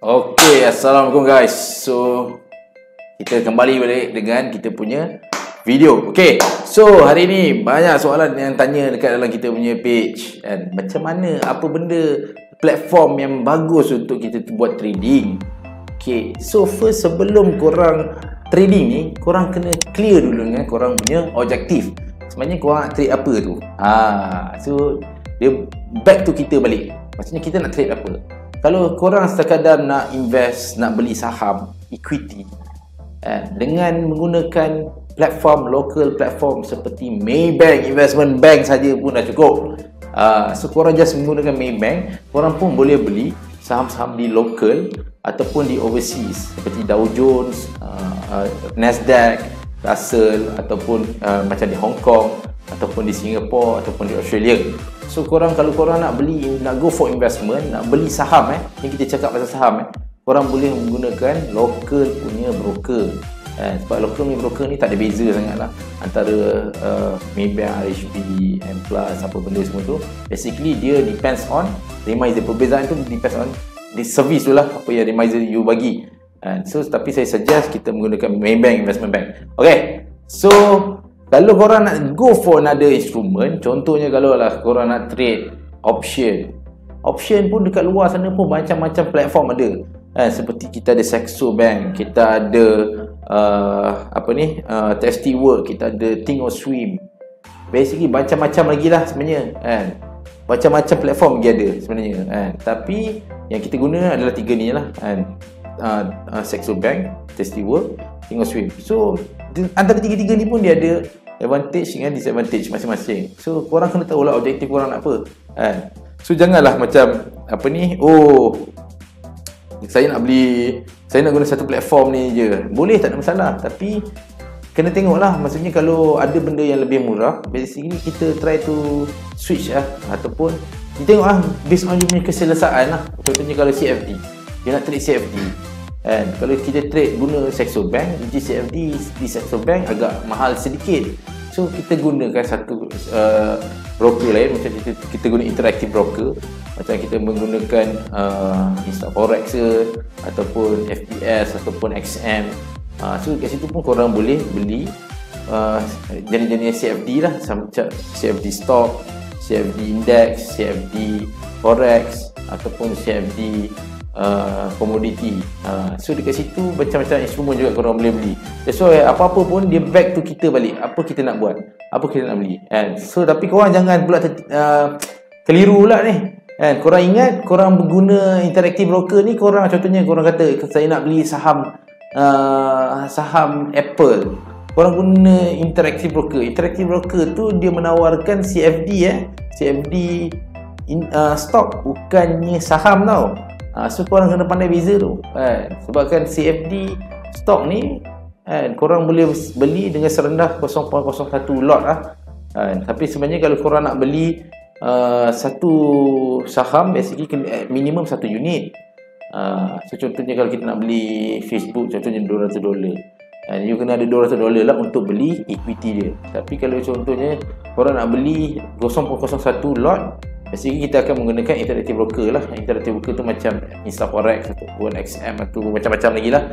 Okay, Assalamualaikum guys. So, kita kembali balik dengan kita punya video. Okay, so hari ni banyak soalan yang tanya dekat dalam kita punya page. And macam mana, apa benda platform yang bagus untuk kita buat trading. Okay, so first sebelum korang trading ni, korang kena clear dulu dengan korang punya objektif. Sebenarnya korang nak trade apa tu? Ah, so dia back to kita balik. Maksudnya kita nak trade apa? Kalau korang sekadar nak invest, nak beli saham, equity, eh, dengan menggunakan platform, local platform seperti Maybank Investment Bank saja pun dah cukup. Uh, so korang just menggunakan Maybank, korang pun boleh beli saham-saham di local ataupun di overseas seperti Dow Jones, uh, uh, Nasdaq, Russell ataupun uh, macam di Hong Kong ataupun di Singapore ataupun di Australia. So korang kalau korang nak beli nak go for investment, nak beli saham eh, yang kita cakap pasal saham eh, korang boleh menggunakan local punya broker. Eh, sebab local punya broker ni tak ada beza sangat lah antara uh, Maybank, RHB, M+, apa benda semua tu. Basically dia depends on reminder. Perbezaan tu depends on the service tu lah apa yang reminder you bagi. Eh, so tapi saya suggest kita menggunakan Maybank Investment Bank. Okay. So kalau korang nak go for another instrument, contohnya kalau lah korang nak trade option. Option pun dekat luar sana pun macam-macam platform ada. Eh, seperti kita ada Saxo Bank, kita ada uh, apa ni, uh, Testy Work, kita ada Think or Swim. Basically macam-macam lagi lah sebenarnya. Eh. Macam-macam platform lagi ada sebenarnya. Eh. Tapi yang kita guna adalah tiga ni lah. Eh. Uh, uh, Saxo Bank, Testy Work, Think or Swim. So antara tiga-tiga ni pun dia ada advantage dengan disadvantage masing-masing. So korang kena tahu lah objektif korang nak apa. Kan? So janganlah macam apa ni, oh saya nak beli, saya nak guna satu platform ni je. Boleh tak ada masalah, tapi kena tengok lah. Maksudnya kalau ada benda yang lebih murah, basically kita try to switch lah ataupun kita tengok lah based on you punya keselesaan lah. Contohnya kalau CFD, dia nak trade CFD. And kalau kita trade guna Saxo Bank, GCFD di Saxo Bank agak mahal sedikit. So kita gunakan satu uh, broker lain macam kita, kita guna interactive broker macam kita menggunakan uh, Instaforex ke ataupun FPS ataupun XM. Uh, so kat situ pun korang boleh beli uh, jenis-jenis CFD lah macam CFD stock, CFD index, CFD forex ataupun CFD Uh, komoditi. Uh, so dekat situ macam-macam instrumen juga korang boleh beli. That's why apa-apa pun dia back to kita balik. Apa kita nak buat? Apa kita nak beli? And so tapi korang jangan pula uh, keliru pula ni. And korang ingat korang berguna interactive broker ni korang contohnya korang kata saya nak beli saham uh, saham Apple. Korang guna interactive broker. Interactive broker tu dia menawarkan CFD eh. CFD in, uh, stock bukannya saham tau. Ha, so korang kena pandai beza tu kan? Sebab kan CFD stok ni kan? Korang boleh beli dengan serendah 0.01 lot lah kan? Tapi sebenarnya kalau korang nak beli uh, Satu saham Basically eh, minimum satu unit uh, So contohnya kalau kita nak beli Facebook Contohnya 200 dolar And you kena ada 200 dolar lah untuk beli equity dia Tapi kalau contohnya Korang nak beli 0.01 lot Basically kita akan menggunakan interactive broker lah. Interactive broker tu macam Instaforex ataupun XM atau macam-macam lagi lah.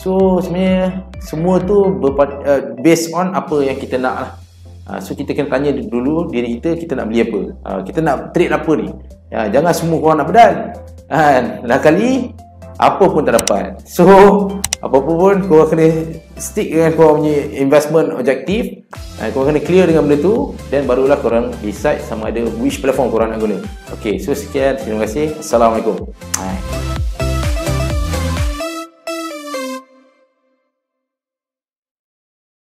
So sebenarnya semua tu berpad, uh, based on apa yang kita nak lah. Uh, So kita kena tanya dulu diri kita kita nak beli apa. Uh, Kita nak trade apa ni? Uh, Jangan semua korang nak pedal. Uh, Lah kali apa pun tak dapat So apa pun korang kena stick dengan korang punya investment objektif. Uh, korang kena clear dengan benda tu dan barulah korang decide sama ada which platform korang nak guna. Ok so sekian. Terima kasih. Assalamualaikum. Hai.